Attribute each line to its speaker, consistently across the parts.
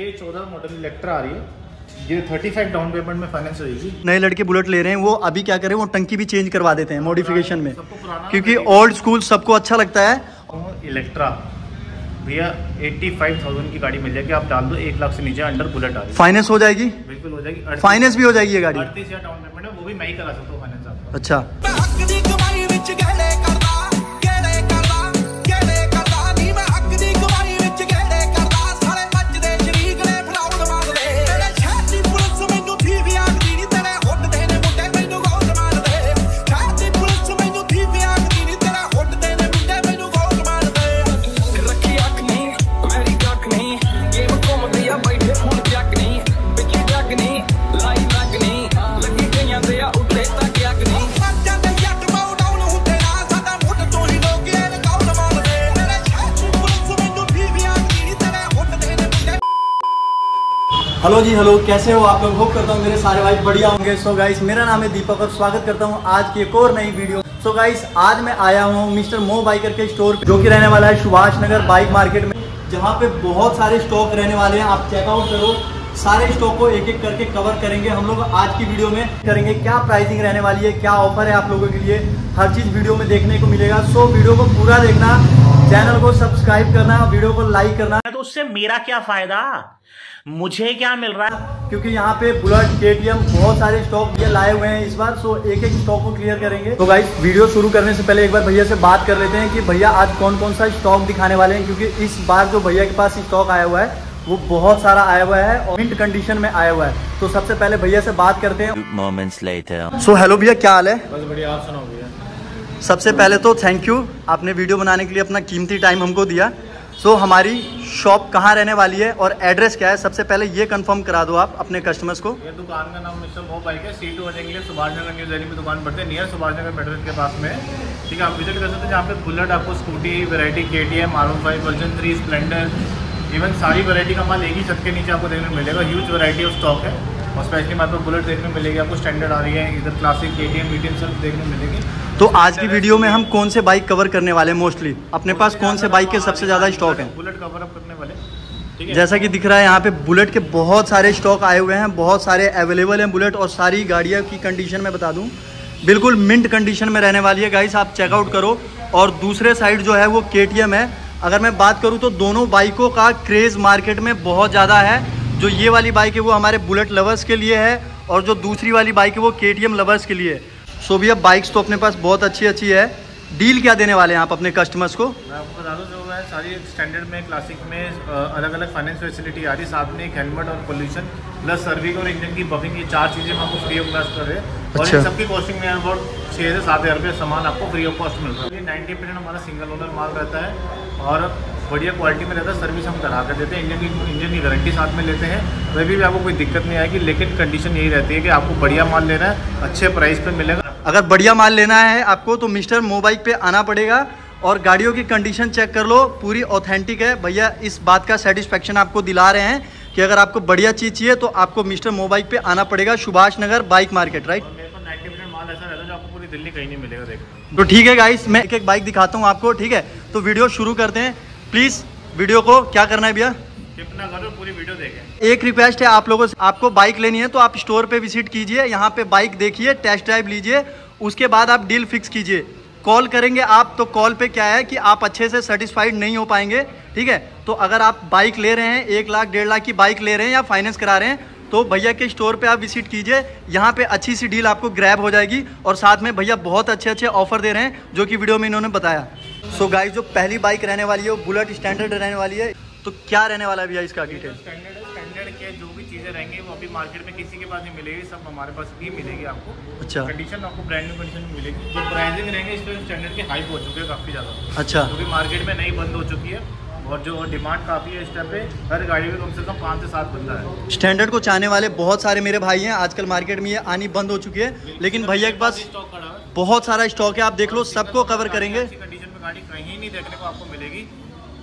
Speaker 1: ये चौदह model Electra आ रही है। ये थर्टी फाइव डाउन पेमेंट में फाइनेंस रहेगी।
Speaker 2: नए लड़के बुलेट ले रहे हैं वो अभी क्या करें वो टंकी भी चेंज करवा देते हैं मॉडिफिकेशन में। क्योंकि ओल्ड स्कूल सबको अच्छा लगता है।
Speaker 1: इलेक्ट्रा भैया एट्टी फाइव थाउज़ेंड की गाड़ी मिल जाएगी आप डाल दो एक लाख से नीचे अंडर बुलेट आ रही है।
Speaker 2: फाइनेंस हो जाएगी?
Speaker 1: बिल्कुल हो जाएगी।
Speaker 2: फाइनेंस भी हो जाएगी ये गाड़ी।
Speaker 1: अड़तीस डाउन पेमेंट है वो भी मैं ही करा सकता हूँ फाइनेंस
Speaker 2: अच्छा। हेलो जी हेलो कैसे हो आप लोग? होप करता हूँ मेरे सारे भाई बढ़िया होंगे। सो गाइस मेरा नाम है दीपक और स्वागत करता हूँ आज की एक और नई वीडियो सो गाइस आज मैं आया हूँ मिस्टर मो बाइकर के स्टोर जो कि रहने वाला है सुभाष नगर बाइक मार्केट में, जहाँ पे बहुत सारे स्टॉक रहने वाले हैं। आप चेकआउट करो। सारे स्टॉक को एक एक करके कवर करेंगे हम लोग आज की वीडियो में। करेंगे क्या प्राइसिंग रहने वाली है, क्या ऑफ़र है आप लोगों के लिए। हर चीज़ वीडियो में देखने को मिलेगा। सो वीडियो को पूरा देखना। चैनल को सब्सक्राइब करना वीडियो को लाइक करना।
Speaker 3: तो उससे मेरा क्या फ़ायदा? मुझे क्या मिल रहा है?
Speaker 2: क्योंकि यहाँ पे बुलेट केटीएम बहुत सारे स्टॉक ये लाए हुए हैं इस बार सो एक एक स्टॉक को क्लियर करेंगे। तो भाई वीडियो शुरू करने से पहले एक बार भैया से बात कर लेते हैं कि भैया आज कौन कौन सा स्टॉक दिखाने वाले हैं क्योंकि इस बार जो भैया के पास स्टॉक आया हुआ है वो बहुत सारा आया हुआ है और मिंट कंडीशन में आया हुआ है। तो सबसे पहले भैया से बात करते हैं।
Speaker 4: Later.
Speaker 2: सो हेलो भैया क्या हाल है?
Speaker 1: बस बढ़िया आप सुनाओ भैया।
Speaker 2: सबसे पहले तो थैंक यू आपने वीडियो बनाने के लिए अपना कीमती टाइम हमको दिया. सो so, हमारी शॉप कहाँ रहने वाली है और एड्रेस क्या है? सबसे पहले ये कंफर्म करा दो आप अपने कस्टमर्स को.
Speaker 1: ये दुकान का नाम मिस्टर मो बाइक है C two one English Subhash Nagar new Delhi में दुकान पड़ते हैं. नियर सुभाष नगर मेट्रो के पास में. ठीक है आप विज़िट कर सकते हैं जहाँ पे बुलेट आपको स्कूटी वैरायटी के T M R five version three Splendor even सारी वैरायटी का माल एक ही छत के नीचे आपको देखने को मिलेगा. ह्यूज वैरायटी ऑफ़ स्टॉक है. और स्पेशली पास बुलेट देखने मिलेगी आपको स्टैंडर्ड आ रही है इधर क्लासिक के टी एम मीडियम सब देखने मिलेगी।
Speaker 2: तो आज की वीडियो में हम कौन से बाइक कवर करने वाले हैं मोस्टली अपने पास कौन से बाइक के सबसे ज़्यादा स्टॉक हैं?
Speaker 1: बुलेट कवर अप करने वाले।
Speaker 2: जैसा कि दिख रहा है यहाँ पे बुलेट के बहुत सारे स्टॉक आए हुए हैं बहुत सारे अवेलेबल हैं बुलेट और सारी गाड़ियाँ की कंडीशन में बता दूँ। बिल्कुल मिंट कंडीशन में रहने वाली है गाइस आप चेकआउट करो। और दूसरे साइड जो है वो के है। अगर मैं बात करूँ तो दोनों बाइकों का क्रेज़ मार्केट में बहुत ज़्यादा है। जो ये वाली बाइक है वो हमारे बुलेट लवर्स के लिए है और जो दूसरी वाली बाइक है वो के लवर्स के लिए है। सो भैया बाइक्स तो अपने पास बहुत अच्छी अच्छी है। डील क्या देने वाले हैं आप अपने कस्टमर्स को?
Speaker 1: मैं आपको बता दूँ जो है सारी स्टैंडर्ड में क्लासिक में अलग अलग फाइनेंस फैसिलिटी आ रही है साथ में एक हेलमेट और पोल्यूशन प्लस सर्विंग और इंजन की बफिंग ये चार चीज़ें हम आपको फ्री ऑफ़ कॉस्ट कर रहे हैं। और
Speaker 2: अच्छा।
Speaker 1: इन सबकी कॉस्टिंग में अबाउट छः से सात हज़ार रुपये सामान आपको फ्री ऑफ़ कॉस्ट मिल रहा है। ये नाइन्टी परसेंट हमारा सिंगल ओनर माल रहता है और बढ़िया क्वालिटी में रहता है सर्विस हम करा कर देते हैं इंजन की इंजन की गारंटी साथ में लेते हैं कभी भी आपको कोई दिक्कत नहीं आएगी लेकिन कंडीशन यही रहती है कि आपको बढ़िया माल लेना है अच्छे प्राइस पे मिलेगा।
Speaker 2: अगर बढ़िया माल लेना है आपको तो मिस्टर मोबाइल पे आना पड़ेगा और गाड़ियों की कंडीशन चेक कर लो पूरी ऑथेंटिक है। भैया इस बात का सेटिस्फेक्शन आपको दिला रहे हैं कि अगर आपको बढ़िया चीज़ चाहिए तो आपको मिस्टर मोबाइल पे आना पड़ेगा Subhash Nagar bike market right
Speaker 1: मेरे पास परसेंट माल ऐसा रहता है जो आपको पूरी दिल्ली कहीं नहीं मिलेगा देखो
Speaker 2: तो ठीक है गाइस मैं एक एक बाइक दिखाता हूँ आपको ठीक है? तो वीडियो शुरू करते हैं। प्लीज़ वीडियो को क्या करना है भैया?
Speaker 1: करो पूरी वीडियो देखें।
Speaker 2: एक रिक्वेस्ट है आप लोगों से आपको बाइक लेनी है तो आप स्टोर पे विज़िट कीजिए यहाँ पे बाइक देखिए टेस्ट ड्राइव लीजिए उसके बाद आप डील फिक्स कीजिए। कॉल करेंगे आप तो कॉल पे क्या है कि आप अच्छे से सेटिस्फाइड नहीं हो पाएँगे ठीक है? तो अगर आप बाइक ले रहे हैं एक लाख डेढ़ लाख की बाइक ले रहे हैं या फाइनेंस करा रहे हैं तो भैया के स्टोर पे आप विज़िट कीजिए यहाँ पे अच्छी सी डील आपको ग्रैब हो जाएगी और साथ में भैया बहुत अच्छे अच्छे ऑफ़र दे रहे हैं जो कि वीडियो में इन्होंने बताया। सो so गाइस जो पहली बाइक रहने वाली है वो बुलेट स्टैंडर्ड रहने वाली है। तो क्या रहने वाला है भैया इसका डिटेल
Speaker 1: स्टैंडर्ड स्टैंडर्ड के जो भी चीज़ें रहेंगी वो अभी मार्केट में किसी के पास नहीं मिलेगी सब हमारे पास ही मिलेगी आपको।
Speaker 2: अच्छा।
Speaker 1: कंडीशन आपको ब्रांड न्यू कंडीशन में मिलेगी। जो प्राइसिंग रहेंगे इस पर स्टैंडर्ड के हाइप हो चुके हैं काफ़ी ज़्यादा।
Speaker 2: अच्छा।
Speaker 1: क्योंकि मार्केट में नई बंद हो चुकी है और जो डिमांड काफ़ी है इस टाइम पे हर गाड़ी में कम से कम पाँच से सात बंदा है।
Speaker 2: स्टैंडर्ड को चाहने वाले बहुत सारे मेरे भाई हैं आजकल मार्केट में ये आनी बंद हो चुकी है। लेकिन भैया के पास
Speaker 1: स्टॉक
Speaker 2: बहुत सारा स्टॉक है आप देख लो सबको कवर करेंगे।
Speaker 1: गाड़ी कहीं नहीं देखने को आपको मिलेगी।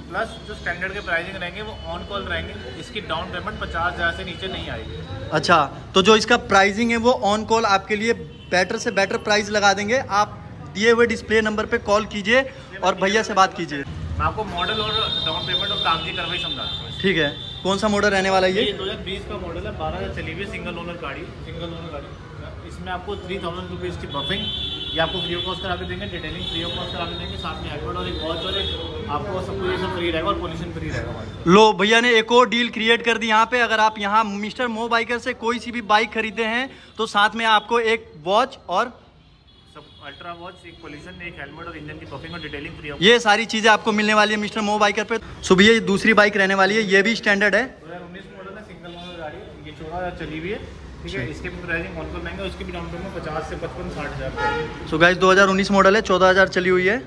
Speaker 1: प्लस जो स्टैंडर्ड के प्राइसिंग रहेंगे वो ऑन कॉल रहेंगे। इसकी डाउन पेमेंट पचास हज़ार से नीचे नहीं आएगी।
Speaker 2: अच्छा तो जो इसका प्राइसिंग है वो ऑन कॉल आपके लिए बेटर से बेटर प्राइस लगा देंगे। आप दिए हुए डिस्प्ले नंबर पे कॉल कीजिए और भैया से बात कीजिए।
Speaker 1: मैं आपको मॉडल और डाउन पेमेंट और कागज़ी कार्रवाई समझाता हूँ।
Speaker 2: ठीक है कौन सा मॉडल रहने वाला है
Speaker 1: ये?
Speaker 2: ये
Speaker 1: 2020 का मॉडल है बारह हज़ार चली हुई सिंगल ओनर गाड़ी। सिंगल ओनर गाड़ी। इसमें आपको थ्री थाउज़ेंड रुपीज़ की बफिंग ये आपको फ्री ऑफ़ कॉस्ट करा के देंगे डिटेलिंग फ्री ऑफ़ कॉस्ट करा के देंगे साथ में हेलमेट और एक वॉच और एक आपको सब कुछ ये सब फ्री रहेगा और पोल्यूशन फ्री रहेगा
Speaker 2: लो भैया ने एक और डील क्रिएट कर दी यहाँ पे। अगर आप यहाँ मिस्टर मो बाइकर से कोई सी भी बाइक खरीदते हैं तो साथ में आपको एक वॉच और
Speaker 1: सब अल्ट्रा वॉच एक पोल्यूशन एक हेलमेट और इंजन की बफिंग और डिटेलिंग फ्री ऑफ़
Speaker 2: ये सारी चीज़ें आपको मिलने वाली है मिस्टर मो बाइकर पे। सो भैया ये दूसरी बाइक रहने वाली है ये भी स्टैंडर्ड है।
Speaker 1: दो हज़ार उन्नीस मॉडल है सिंगल ओनर गाड़ी ये चौदह चली हुई है। ठीक है इसके भी प्राइसिंग ऑन उसकी भी डाउन पेमेंट पचास से पचपन साठ हज़ार
Speaker 2: सो गाइस 2019 मॉडल है 14000 चली हुई है।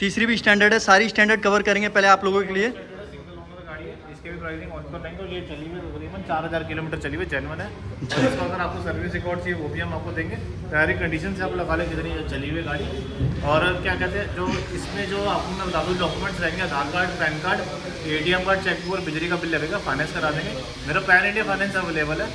Speaker 2: तीसरी भी स्टैंडर्ड है सारी स्टैंडर्ड कवर करेंगे पहले आप लोगों के लिए।
Speaker 1: सिंगल ओनर गाड़ी है इसके भी प्राइसिंग ऑन कर लेंगे और ये चली हुई तकरीबन चार हज़ार किलोमीटर चली हुई जेनवन है। इसका अगर आपको सर्विस रिकॉर्ड चाहिए वो भी हम आपको देंगे। सारी कंडीशन से आप लगा लें कितनी चली हुई गाड़ी। और क्या कहते हैं जो इसमें जो आपको मैं बता दूँ डॉक्यूमेंट्स रहेंगे Aadhaar card PAN card A card और बिजली का बिल लगेगा फाइनेंस करा देंगे। मेरा पैन इंडिया फाइनेंस अवेलेबल है।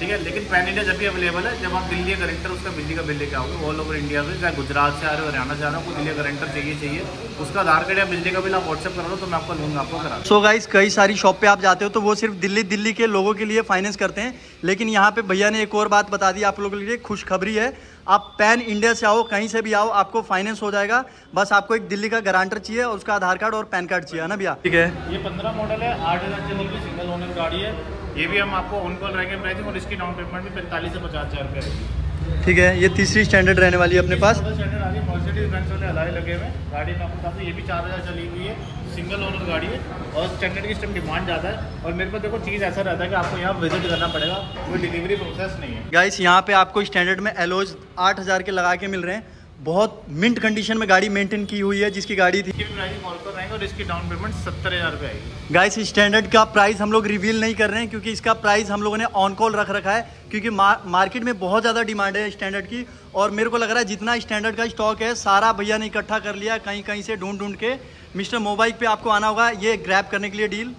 Speaker 1: ठीक है लेकिन पैन इंडिया जब भी अवेलेबल है जब आप दिल्ली का करेंटर उसका बिजली का बिल लेके आओगे ऑल ओवर इंडिया से चाहे गुजरात से आ रहे हो हरियाणा से आ रहे हो दिल्ली का करेंटर चाहिए चाहिए। उसका आधार कार्ड या बिजली का बिल आप व्हाट्सएप करा दो तो मैं आपका लूँगा आपको करा
Speaker 2: सो गाइस कई सारी शॉप पे आप जाते हो तो वो सिर्फ़ दिल्ली दिल्ली के लोगों के लिए फाइनेंस करते हैं। लेकिन यहाँ पे भैया ने एक और बात बता दी आप लोगों के लिए खुशखबरी है। आप पैन इंडिया से आओ कहीं से भी आओ आपको फाइनेंस हो जाएगा। बस आपको एक दिल्ली का गारंटर चाहिए और उसका आधार कार्ड और पैन कार्ड चाहिए है ना भैया? ठीक है।
Speaker 1: ये पंद्रह मॉडल है आठ हज़ार चली हुई सिंगल ओनर गाड़ी है। ये भी हम आपको ऑन कॉल रहेंगे प्राइसिंग और इसकी डाउन पेमेंट भी पैंतालीस से पचास हज़ार रुपये रहेगी।
Speaker 2: ठीक है ये तीसरी स्टैंडर्ड रहने वाली है अपने पास।
Speaker 1: स्टैंडर्ड आ गई मर्सिडीज बेंज वाले अलाय लगे हुए हैं। गाड़ी में आपको ये भी चार हज़ार चली हुई है। सिंगल ओनर गाड़ी है और स्टैंडर्ड की इस डिमांड ज़्यादा है। और मेरे पास देखो चीज़ ऐसा रहता है कि आपको यहाँ विज़िट करना पड़ेगा कोई डिलीवरी प्रोसेस नहीं है।
Speaker 2: गाइस यहाँ पे आपको स्टैंडर्ड में एलोज आठ हज़ार के लगा के मिल रहे हैं। बहुत मिंट कंडीशन में गाड़ी मेंटेन की हुई है जिसकी गाड़ी थी।
Speaker 1: कॉल कर रहेंगे और इसकी डाउन पेमेंट सत्तर हज़ार रुपये आएगी।
Speaker 2: गाइस स्टैंडर्ड का प्राइस हम लोग रिवील नहीं कर रहे हैं क्योंकि इसका प्राइस हम लोगों ने ऑन कॉल रख रखा है क्योंकि मा, मार्केट में बहुत ज़्यादा डिमांड है स्टैंडर्ड की और मेरे को लग रहा है जितना स्टैंडर्ड का स्टॉक है सारा भैया ने इकट्ठा कर लिया कहीं कहीं से ढूंढ ढूंढ के। मिस्टर मोबाइल पे आपको आना होगा ये ग्रैप करने के लिए डील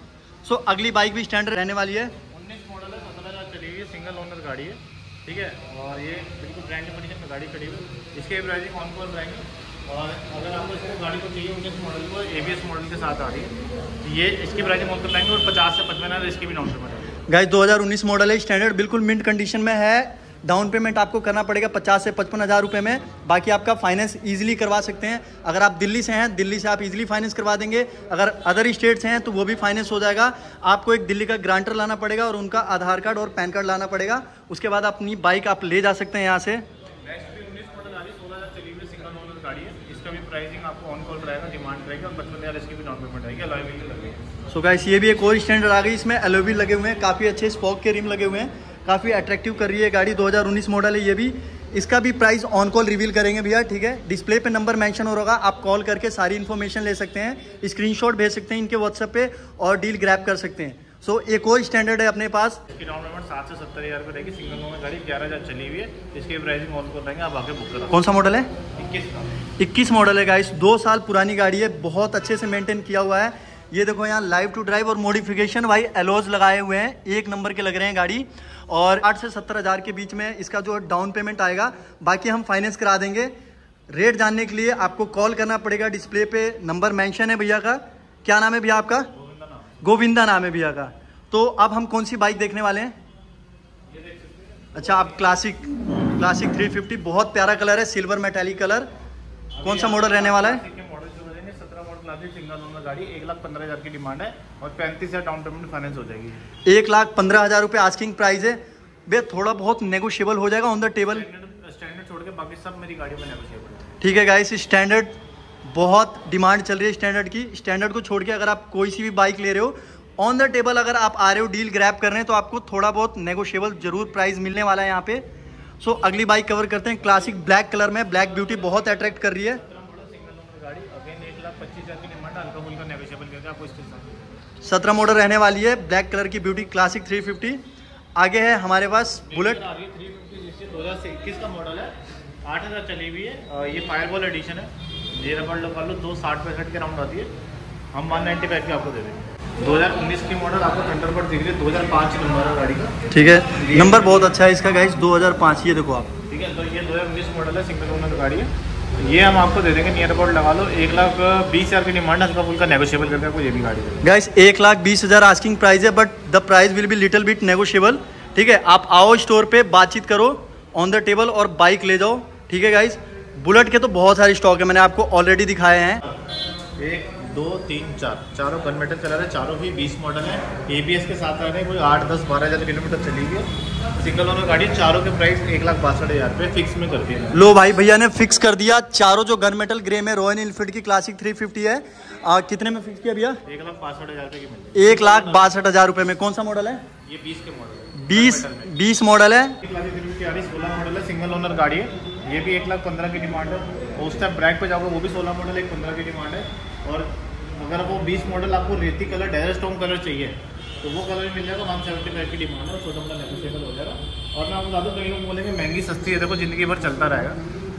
Speaker 2: सो अगली बाइक भी स्टैंडर्ड रहने वाली है।
Speaker 1: उन्नीस मॉडल है सत्रह हज़ार चली हुई सिंगल ओनर गाड़ी है ठीक है? और ये बिल्कुल ब्रांड कंडीशन में गाड़ी खड़ी हुई है। इसके प्राइसिंग ऑन कॉल रहेंगे? और अगर आपको इसको गाड़ी को चाहिए उन्नीस मॉडल को एबीएस मॉडल के साथ आ रही है तो ये इसकी प्राइसिंग ऑन कर रहेंगे और पचास से पचपन हज़ार इसकी भी डाउन पेमेंट
Speaker 2: गाइस 2019 मॉडल है स्टैंडर्ड बिल्कुल मिंट कंडीशन में है। डाउन पेमेंट आपको करना पड़ेगा पचास से पचपन हज़ार रुपये में। बाकी आपका फाइनेंस इजीली करवा सकते हैं। अगर आप दिल्ली से हैं, दिल्ली से आप इजीली फाइनेंस करवा देंगे। अगर अदर स्टेट से हैं तो वो भी फाइनेंस हो जाएगा। आपको एक दिल्ली का ग्रांटर लाना पड़ेगा और उनका आधार कार्ड और पैन कार्ड लाना पड़ेगा। उसके बाद अपनी बाइक आप ले जा सकते हैं यहाँ से
Speaker 1: नेक्स्ट भी उन्नीस मॉडल आ रही है सोलह हज़ार चली हुई सिंगल ओनर गाड़ी है इसका भी प्राइसिंग आपको ऑन कॉल रहेगा डिमांड रहेगा और पचपन हज़ार इसकी भी डाउन पेमेंट रहेगी अलॉय व्हील लगेगी
Speaker 2: सो गाइस ये भी एक और स्टैंडर्ड आ गई इसमें एलोवी लगे हुए हैं काफ़ी अच्छे स्पॉक के रिम लगे हुए हैं काफ़ी अट्रैक्टिव कर रही है गाड़ी 2019 मॉडल है ये भी। इसका भी प्राइस ऑन कॉल रिवील करेंगे भैया ठीक है? डिस्प्ले पे नंबर मेंशन हो रहा आप कॉल करके सारी इन्फॉर्मेशन ले सकते हैं स्क्रीनशॉट भेज सकते हैं इनके व्हाट्सएप पे और डील ग्रैप कर सकते हैं। सो so, एक और स्टैंडर्ड है अपने पास।
Speaker 1: इसकी डाउन पेमेंट सात से सत्तर हज़ार रुपये रहेगी सिंगल ओनर गाड़ी ग्यारह हज़ार चली हुई है इसकी प्राइसिंग ऑन कॉल रहेंगे आप आके बुक करा
Speaker 2: कौन सा मॉडल है?
Speaker 1: इक्कीस
Speaker 2: इक्कीस मॉडल है गाइस दो साल पुरानी गाड़ी है बहुत अच्छे से मेंटेन किया हुआ है। ये देखो यहाँ लाइव टू ड्राइव और मॉडिफिकेशन भाई एलोज लगाए हुए हैं। एक नंबर के लग रहे हैं गाड़ी। और आठ से सत्तर हज़ार के बीच में इसका जो डाउन पेमेंट आएगा, बाकी हम फाइनेंस करा देंगे। रेट जानने के लिए आपको कॉल करना पड़ेगा डिस्प्ले पे। नंबर मेंशन है भैया का। क्या नाम है भैया आपका? गोविंदा नाम है भैया का। तो अब हम कौन सी बाइक देखने वाले हैं? अच्छा आप क्लासिक क्लासिक 350 बहुत प्यारा कलर है सिल्वर मेटालिक कलर कौन सा मॉडल रहने वाला है?
Speaker 1: आती सिंगल गाड़ी एक लाख पंद्रह हज़ार की डिमांड है और पैंतीस हज़ार डाउन पेमेंट फाइनेंस हो जाएगी।
Speaker 2: एक लाख पंद्रह हज़ार रुपये आस्किंग प्राइस है। भैया थोड़ा बहुत नेगोशिएबल हो जाएगा ऑन द टेबल
Speaker 1: स्टैंडर्ड छोड़ के बाकी सब मेरी गाड़ियों में नेगोशिएबल है।
Speaker 2: ठीक है गाइस स्टैंडर्ड बहुत डिमांड चल रही है स्टैंडर्ड की। स्टैंडर्ड को छोड़ के अगर आप कोई सी भी बाइक ले रहे हो ऑन द टेबल अगर आप आ रहे हो डील ग्रैप कर रहे हैं तो आपको थोड़ा बहुत नेगोशिएबल ज़रूर प्राइस मिलने वाला है यहाँ पे। सो so, अगली बाइक कवर करते हैं। क्लासिक ब्लैक कलर में ब्लैक ब्यूटी बहुत अट्रैक्ट कर रही है।
Speaker 1: गाड़ी अगेन एक लाख पच्चीस हज़ार की डिमांड हल्का फुल्का नेगोशिएबल करके आपको इसके साथ
Speaker 2: सत्रह मॉडल रहने वाली है ब्लैक कलर की ब्यूटी क्लासिक 350 आगे है हमारे पास बुलेट
Speaker 1: थ्री फिफ्टी दो हज़ार इक्कीस का मॉडल है आठ हज़ार चली हुई है ये फायरबॉल एडिशन है। ये रबड़ लगा लो दो साठ पैंसठ के राउंड आती है। हम वन नाइन्टी फाइव की आपको दे देंगे। दो हज़ार उन्नीस की मॉडल आपको थंडरबर्ड दिख रही है दो हज़ार पाँच नंबर है गाड़ी का।
Speaker 2: ठीक है नंबर बहुत अच्छा है इसका गाइस 2005 ये देखो आप।
Speaker 1: ठीक है तो ये दो हज़ार उन्नीस मॉडल है सिंगल ओनर गाड़ी है। ये हम आपको दे देंगे नियर अबाउट लगा लो। एक लाख बीस हज़ार की डिमांड है हल्का फुल्का नेगोशियबल करके आपको ये भी गाड़ी
Speaker 2: गाइस एक लाख बीस हज़ार आस्किंग प्राइस है but the price will be little bit negotiable ठीक है आप आओ स्टोर पे बातचीत करो ऑन द टेबल और बाइक ले जाओ। ठीक है गाइस बुलेट के तो बहुत सारे स्टॉक है मैंने आपको ऑलरेडी दिखाए हैं।
Speaker 1: एक दो तीन चार। चारों गन मेटल चला रहे हैं चारों भी बीस मॉडल है। ए के साथ आ रहे हैं कोई आठ दस बारह हज़ार किलोमीटर चली गई सिंगल ओनर गाड़ी चारों के प्राइस एक लाख बासठ हज़ार रुपये फिक्स में करती है।
Speaker 2: लो भाई भैया ने फिक्स कर दिया। चारों जो गन मेटल ग्रे में रॉयल इनफील्ड की क्लासिक 350 है आ, कितने में फिक्स किया भैया?
Speaker 1: एक लाख बासठ हज़ार रुपये की मिल
Speaker 2: एक लाख बासठ हज़ार रुपए में। कौन सा मॉडल है?
Speaker 1: ये बीस के मॉडल
Speaker 2: बीस बीस मॉडल है।
Speaker 1: थ्री फिफ्टी सोलह मॉडल है सिंगल ओनर गाड़ी है। ये भी एक लाख पंद्रह की डिमांड है। उस टाइम ब्रैक पे जाओगे वो भी सोलह मॉडल एक पंद्रह की डिमांड है। और अगर वो बीस मॉडल आपको रेती कलर डेजर स्टोन कलर चाहिए तो वो कलर मिल जाएगा वन सेवेंटी फाइव की डिमांड है छोटा मोटा नेगोशिएबल हो जाएगा। और मैं आपको बता दूँ कई लोग बोलेंगे, महँगी सस्ती है, देखो ज़िंदगी भर चलता रहेगा।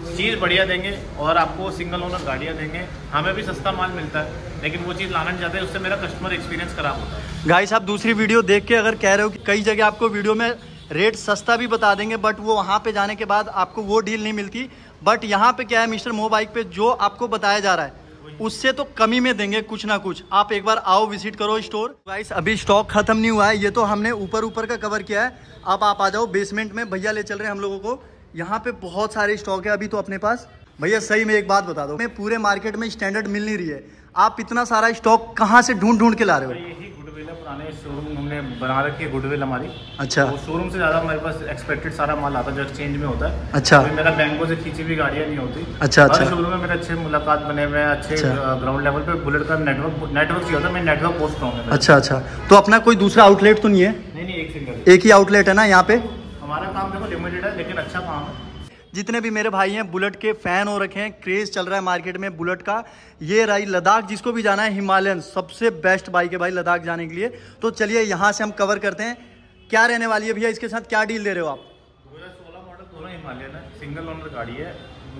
Speaker 1: चीज़ बढ़िया देंगे और आपको सिंगल ओनर गाड़ियाँ देंगे, हमें भी सस्ता माल मिलता है, लेकिन वो चीज़ लाना चाहते, उससे मेरा कस्टमर एक्सपीरियंस खराब होता है।
Speaker 2: गाइस आप दूसरी वीडियो देख के अगर कह रहे हो कि कई जगह आपको वीडियो में रेट सस्ता भी बता देंगे बट वो वहाँ पे जाने के बाद आपको वो डील नहीं मिलती। बट यहाँ पे क्या है, मिस्टर मो बाइक पे जो आपको बताया जा रहा है उससे तो कमी में देंगे कुछ ना कुछ। आप एक बार आओ विज़िट करो स्टोर गाइस अभी स्टॉक खत्म नहीं हुआ है। ये तो हमने ऊपर ऊपर का कवर किया है। अब आप आ जाओ बेसमेंट में भैया ले चल रहे हैं हम लोगों को। यहाँ पे बहुत सारे स्टॉक है अभी तो अपने पास। भैया, सही में एक बात बता दो। मैं पूरे मार्केट में स्टैंडर्ड मिल नहीं रही है। आप इतना सारा स्टॉक कहाँ से ढूंढ ढूंढ के ला रहे हो?
Speaker 1: गुडविल है पुराने शोरूम हमने बना रखी है गुडविल हमारी।
Speaker 2: अच्छा।
Speaker 1: तो शोरूम से ज़्यादा हमारे पास एक्सपेक्टेड सारा माल आता है जो एक्सचेंज में होता है।
Speaker 2: अच्छा।
Speaker 1: अभी मेरा बैंकों से खींची हुई गाड़ियाँ नहीं होती।
Speaker 2: अच्छा, अच्छा।
Speaker 1: शोरूम में मेरे अच्छे मुलाकात बने हुए हैं अच्छे
Speaker 2: अच्छा।
Speaker 1: ग्राउंड लेवल पे बुलेट का नेटवर्क नेटवर्क चाहिए होता है मैं नेटवर्क पोस्ट हूँ
Speaker 2: अच्छा अच्छा। तो अपना कोई दूसरा आउटलेट तो नहीं है?
Speaker 1: नहीं नहीं एक सिंगल
Speaker 2: एक ही आउटलेट है ना यहाँ पे?
Speaker 1: हमारा काम देखो लिमिटेड है लेकिन अच्छा काम है।
Speaker 2: जितने भी मेरे भाई हैं बुलेट के फ़ैन हो रखे हैं क्रेज चल रहा है मार्केट में बुलेट का। ये रही लद्दाख जिसको भी जाना है हिमालयन सबसे बेस्ट बाइक है भाई लद्दाख जाने के लिए। तो चलिए यहाँ से हम कवर करते हैं। क्या रहने वाली है भैया इसके साथ? क्या डील दे रहे हो आप?
Speaker 1: दो हज़ार सोलह मॉडल दोनों हिमालयन है सिंगल ओनर गाड़ी है।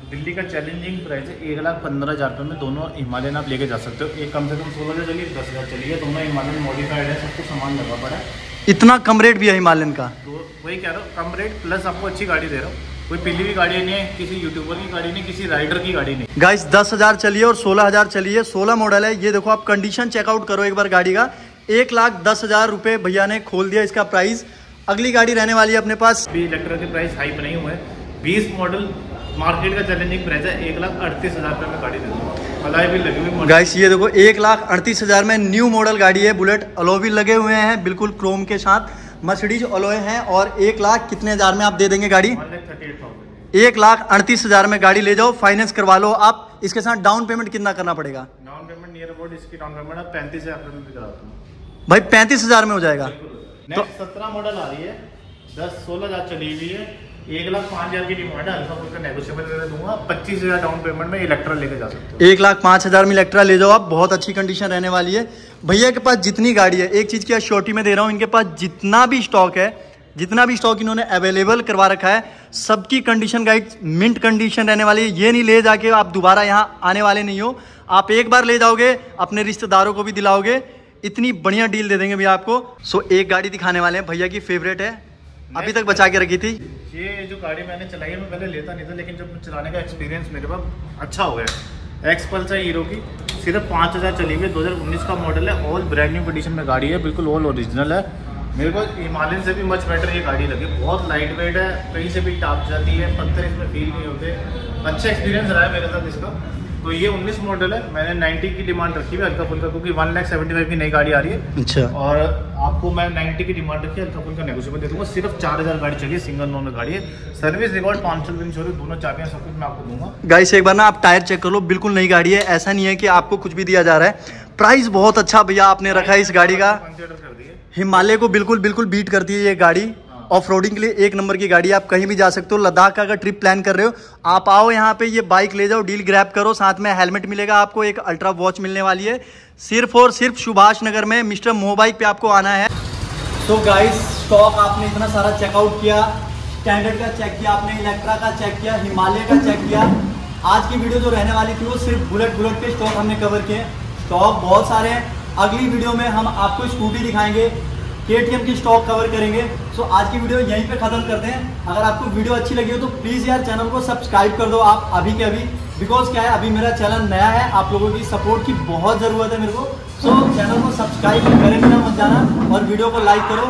Speaker 1: दिल्ली का चैलेंजिंग प्राइस है एक लाख पंद्रह हज़ार रुपये में दोनों हिमालयन आप लेके जा सकते हो। एक कम से कम सोलह हज़ार चलिए दस हज़ार चलिए। दोनों हिमालयन मॉडिफाइड है सब कुछ सामान लगा पड़ा है।
Speaker 2: इतना कम रेट भी है हिमालयन का?
Speaker 1: तो वही कह रहा हूँ कम रेट प्लस आपको अच्छी गाड़ी दे रहा हूँ। कोई पीली की गाड़ी नहीं है किसी यूट्यूबर की गाड़ी नहीं किसी राइडर की गाड़ी नहीं।
Speaker 2: गाइस दस हज़ार चलिए और सोलह हज़ार चलिए। सोलह मॉडल है ये देखो आप कंडीशन चेकआउट करो एक बार गाड़ी का। एक लाख दस हज़ार रुपये भैया ने खोल दिया इसका प्राइस अगली गाड़ी रहने वाली है अपने पास।
Speaker 1: अभी इलेक्ट्रिक के प्राइस हाई नहीं हुए बीस मॉडल मार्केट का चैलेंजिंग प्राइस है एक लाख अड़तीस हज़ार रुपये में गाड़ी दे दूँगा। अलाई भी लगी हुई
Speaker 2: गाइस ये देखो एक लाख अड़तीस हज़ार में न्यू मॉडल गाड़ी है बुलेट अलोवी लगे हुए हैं बिल्कुल क्रोम के साथ। मर्सिडीज अलोए हैं और एक लाख कितने हज़ार में आप दे देंगे गाड़ी? एक लाख अड़तीस हज़ार में गाड़ी ले जाओ फाइनेंस करवा लो। आप इसके साथ डाउन पेमेंट कितना करना पड़ेगा?
Speaker 1: डाउन पेमेंट नियर अबाउट इसकी डाउन पेमेंट आप पैंतीस हज़ार में भी कराता
Speaker 2: भाई पैंतीस हज़ार में हो जाएगा।
Speaker 1: तो सत्रह मॉडल आ रही है। दस सोलह हज़ार चली हुई है। एक लाख पाँच हज़ार की डिमांड है पच्चीस हज़ार डाउन पेमेंट में इलेक्ट्रा लेके जा सकते हो।
Speaker 2: एक लाख हज़ार में इलेक्ट्रा ले जाओ आप, बहुत अच्छी कंडीशन रहने वाली है। भैया के पास जितनी गाड़ी है, एक चीज़ की अश्योरिटी में दे रहा हूँ, इनके पास जितना भी स्टॉक है, जितना भी स्टॉक इन्होंने अवेलेबल करवा रखा है, सबकी कंडीशन गाइड मिंट कंडीशन रहने वाली है। ये नहीं ले जाके आप दोबारा यहाँ आने वाले नहीं हो। आप एक बार ले जाओगे, अपने रिश्तेदारों को भी दिलाओगे। इतनी बढ़िया डील दे देंगे भैया आपको। सो एक गाड़ी दिखाने वाले हैं, भैया की फेवरेट है अभी तक बचा के रखी थी?
Speaker 1: ये जो गाड़ी मैंने चलाई है, मैं पहले लेता नहीं था, लेकिन जब चलाने का एक्सपीरियंस मेरे पास अच्छा हो गया। एक्स पल्स है हीरो की सिर्फ़ पाँच हज़ार चली हुई दो हज़ार उन्नीस का मॉडल है ऑल ब्रांड न्यू कंडीशन में गाड़ी है, बिल्कुल ऑल ओरिजिनल है। मेरे को हिमालयन से भी मच बेटर ये गाड़ी लगी। बहुत लाइट वेट है, कहीं से भी टाप जाती है, पत्थर इसमें फील नहीं होते। अच्छा एक्सपीरियंस रहा है मेरे साथ इसका। तो ये 19 मॉडल है। मैंने 90 की डिमांड रखी है हल्का फुल्का क्योंकि वन लाख सेवेंटी फाइव की नई गाड़ी आ रही है।
Speaker 2: अच्छा।
Speaker 1: और आपको मैं 90 की डिमांड रखी है हल्का फुल्का नेगोशिएबल दे दूँगा सिर्फ़ चार हज़ार गाड़ी चाहिए सिंगल ओनर गाड़ी है। सर्विस रिकॉर्ड पाँच सौ दिन छोड़े दोनों चाबियाँ सब कुछ मैं आपको दूँगा।
Speaker 2: गाइस एक बार ना आप टायर चेक कर लो बिल्कुल नई गाड़ी है। ऐसा नहीं है कि आपको कुछ भी दिया जा रहा है। प्राइस बहुत अच्छा भैया आपने रखा है इस गाड़ी का। हिमालय को बिल्कुल बिल्कुल बीट करती है ये गाड़ी। ऑफ़ रोडिंग के लिए एक नंबर की गाड़ी आप कहीं भी जा सकते हो। लद्दाख का अगर ट्रिप प्लान कर रहे हो, आप आओ यहाँ पे, ये बाइक ले जाओ, डील ग्रैप करो, साथ में हेलमेट मिलेगा आपको, एक अल्ट्रा वॉच मिलने वाली है। सिर्फ़ और सिर्फ़ सुभाष नगर में मिस्टर मोह बाइक पे आपको आना है। तो गाइस स्टॉक आपने इतना सारा चेकआउट किया स्टैंडर्ड का चेक किया आपने इलेक्ट्रा का चेक किया हिमालय का चेक किया। आज की वीडियो जो रहने वाली थी वो सिर्फ़ बुलेट बुलेट के स्टॉक हमने कवर किए। स्टॉक बहुत सारे हैं। अगली वीडियो में हम आपको स्कूटी दिखाएँगे। के की स्टॉक कवर करेंगे। सो आज की वीडियो यहीं पे खत्म करते हैं। अगर आपको वीडियो अच्छी लगी हो तो प्लीज़ यार चैनल को सब्सक्राइब कर दो आप अभी के अभी। बिकॉज़ क्या है अभी मेरा चैनल नया है। आप लोगों की सपोर्ट की बहुत ज़रूरत है मेरे को। सो so, चैनल को सब्सक्राइब करेंगे ना मत जाना और वीडियो को लाइक करो।